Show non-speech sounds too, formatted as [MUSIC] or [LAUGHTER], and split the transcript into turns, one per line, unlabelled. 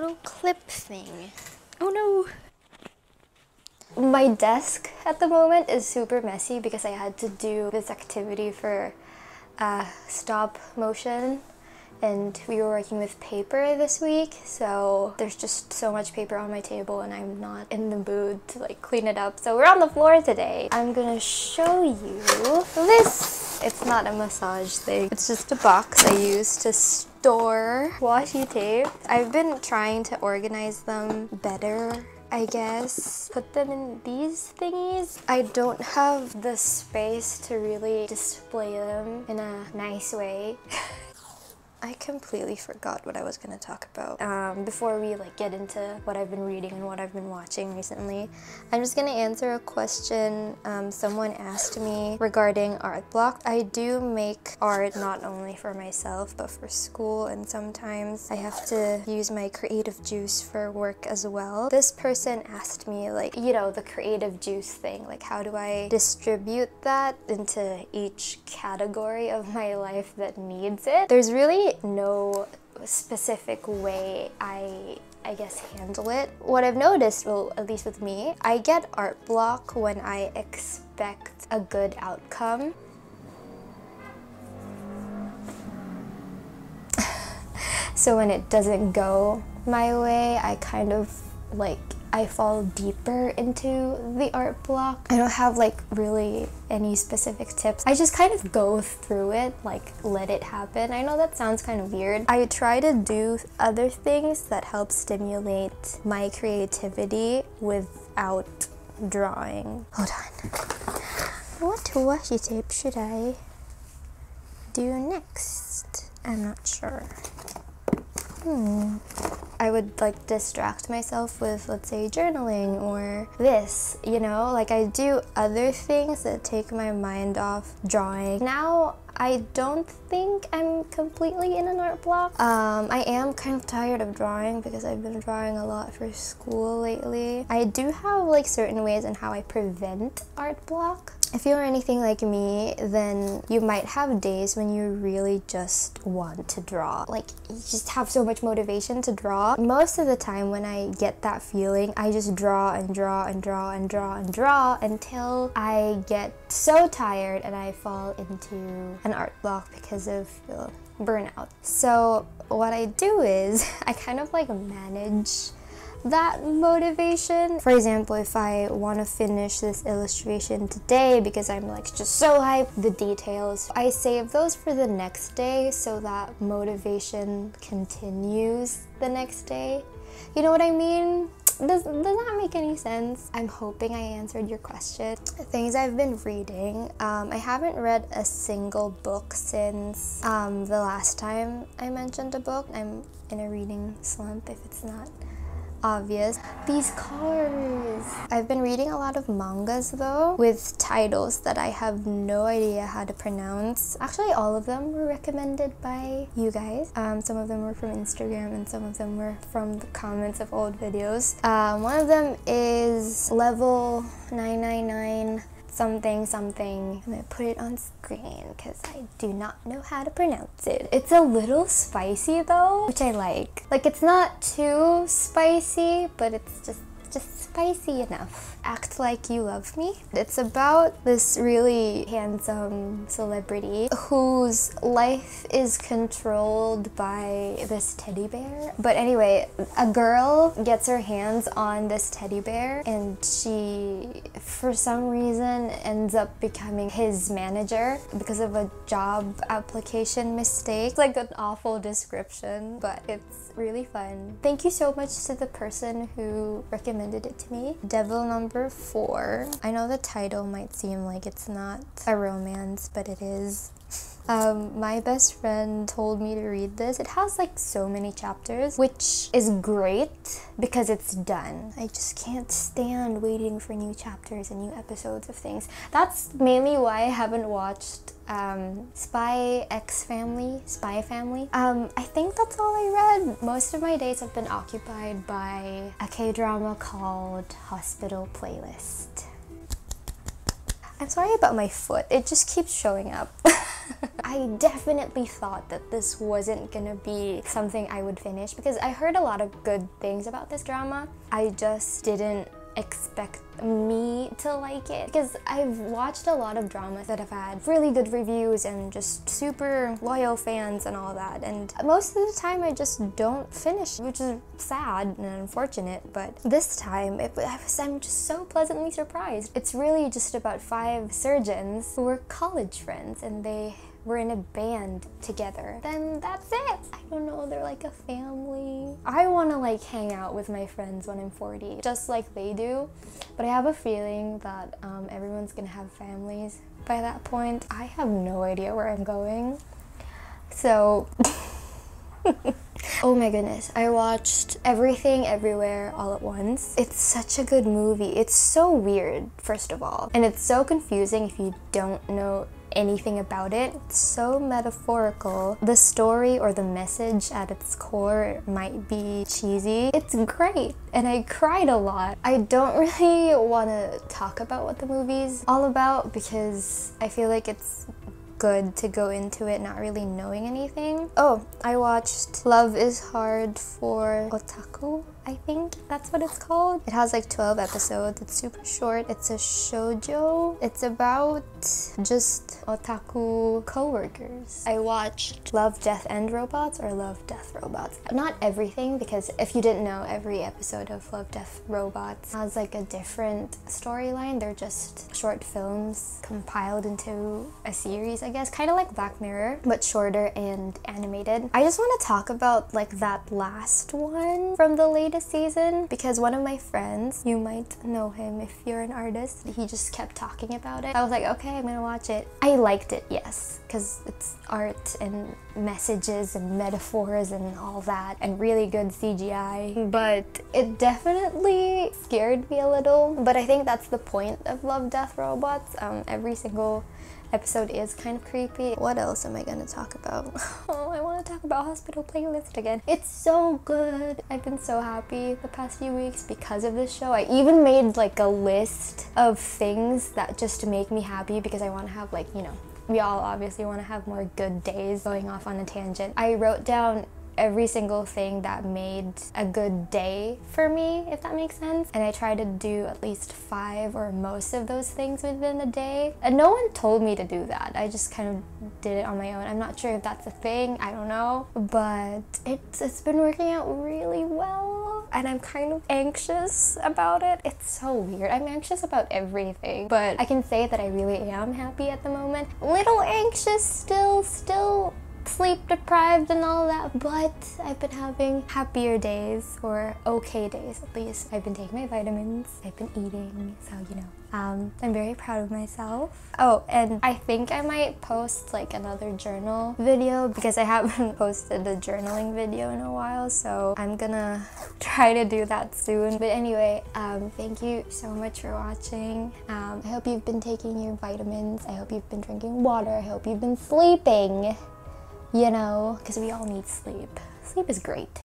little clip thing. Oh no!
My desk at the moment is super messy because I had to do this activity for uh, stop motion and we were working with paper this week so there's just so much paper on my table and I'm not in the mood to like clean it up so we're on the floor today I'm gonna show you this it's not a massage thing it's just a box I use to store washi tape I've been trying to organize them better I guess, put them in these thingies. I don't have the space to really display them in a nice way. [LAUGHS] I completely forgot what I was going to talk about. Um, before we like get into what I've been reading and what I've been watching recently, I'm just going to answer a question um, someone asked me regarding art block. I do make art not only for myself but for school and sometimes I have to use my creative juice for work as well. This person asked me like, you know, the creative juice thing, like how do I distribute that into each category of my life that needs it? There's really no specific way I I guess handle it. What I've noticed, well at least with me, I get art block when I expect a good outcome. [SIGHS] so when it doesn't go my way, I kind of like I fall deeper into the art block. I don't have like really any specific tips. I just kind of go through it, like let it happen. I know that sounds kind of weird. I try to do other things that help stimulate my creativity without drawing. Hold on. What washi tape should I do next? I'm not sure. Hmm. I would like distract myself with, let's say, journaling or this, you know? Like I do other things that take my mind off drawing. Now I don't think I'm completely in an art block. Um, I am kind of tired of drawing because I've been drawing a lot for school lately. I do have like certain ways in how I prevent art block. If you're anything like me, then you might have days when you really just want to draw. Like, you just have so much motivation to draw. Most of the time when I get that feeling, I just draw and draw and draw and draw and draw until I get so tired and I fall into an art block because of burnout. So what I do is [LAUGHS] I kind of like manage that motivation. For example, if I want to finish this illustration today because I'm like just so hyped, the details, I save those for the next day so that motivation continues the next day. You know what I mean? Does, does that make any sense? I'm hoping I answered your question. Things I've been reading. Um, I haven't read a single book since um, the last time I mentioned a book. I'm in a reading slump if it's not obvious. These cars! I've been reading a lot of mangas though with titles that I have no idea how to pronounce. Actually, all of them were recommended by you guys. Um, some of them were from Instagram and some of them were from the comments of old videos. Um, one of them is Level 999 something something. I'm gonna put it on screen because I do not know how to pronounce it. It's a little spicy though, which I like. Like it's not too spicy, but it's just just spicy enough. Act Like You Love Me. It's about this really handsome celebrity whose life is controlled by this teddy bear. But anyway, a girl gets her hands on this teddy bear and she, for some reason, ends up becoming his manager because of a job application mistake. It's like an awful description, but it's really fun. Thank you so much to the person who recommended it to me. Devil number four. I know the title might seem like it's not a romance, but it is. [LAUGHS] Um, my best friend told me to read this. It has like so many chapters, which is great because it's done. I just can't stand waiting for new chapters and new episodes of things. That's mainly why I haven't watched um, Spy X Family, Spy Family. Um, I think that's all I read. Most of my days have been occupied by a K-drama called Hospital Playlist. I'm sorry about my foot. It just keeps showing up. [LAUGHS] [LAUGHS] I definitely thought that this wasn't gonna be something I would finish because I heard a lot of good things about this drama. I just didn't expect me to like it. Because I've watched a lot of dramas that have had really good reviews and just super loyal fans and all that. And most of the time I just don't finish which is sad and unfortunate. But this time it, I'm just so pleasantly surprised. It's really just about five surgeons who were college friends and they we're in a band together, then that's it. I don't know, they're like a family. I want to like hang out with my friends when I'm 40, just like they do. But I have a feeling that um, everyone's gonna have families by that point. I have no idea where I'm going. So, [LAUGHS] oh my goodness, I watched Everything Everywhere All at Once. It's such a good movie. It's so weird, first of all, and it's so confusing if you don't know anything about it. It's so metaphorical. The story or the message at its core might be cheesy. It's great and I cried a lot. I don't [LAUGHS] really want to talk about what the movie's all about because I feel like it's good to go into it not really knowing anything. Oh, I watched Love is Hard for Otaku. I think that's what it's called. It has like 12 episodes. It's super short. It's a shojo. It's about just otaku co-workers. I watched Love, Death, and Robots or Love, Death, Robots. Not everything because if you didn't know, every episode of Love, Death, Robots has like a different storyline. They're just short films compiled into a series, I guess. Kind of like Black Mirror, but shorter and animated. I just want to talk about like that last one from the latest season because one of my friends, you might know him if you're an artist, he just kept talking about it. I was like, okay, I'm gonna watch it. I liked it, yes, because it's art and messages and metaphors and all that and really good CGI. But it definitely scared me a little. But I think that's the point of Love, Death, Robots. Um, every single episode is kind of creepy. What else am I gonna talk about? [LAUGHS] oh, I wanna talk about Hospital Playlist again. It's so good. I've been so happy the past few weeks because of this show. I even made like a list of things that just make me happy because I wanna have like, you know, we all obviously want to have more good days going off on a tangent. I wrote down every single thing that made a good day for me, if that makes sense. And I try to do at least five or most of those things within a day. And no one told me to do that. I just kind of did it on my own. I'm not sure if that's a thing, I don't know. But it's, it's been working out really well. And I'm kind of anxious about it. It's so weird. I'm anxious about everything. But I can say that I really am happy at the moment. Little anxious still, still sleep deprived and all that, but I've been having happier days or okay days at least. I've been taking my vitamins, I've been eating, so you know. Um, I'm very proud of myself. Oh, and I think I might post like another journal video because I haven't [LAUGHS] posted a journaling video in a while, so I'm gonna [LAUGHS] try to do that soon. But anyway, um, thank you so much for watching. Um, I hope you've been taking your vitamins. I hope you've been drinking water. I hope you've been sleeping you know, because we all need sleep. Sleep is great.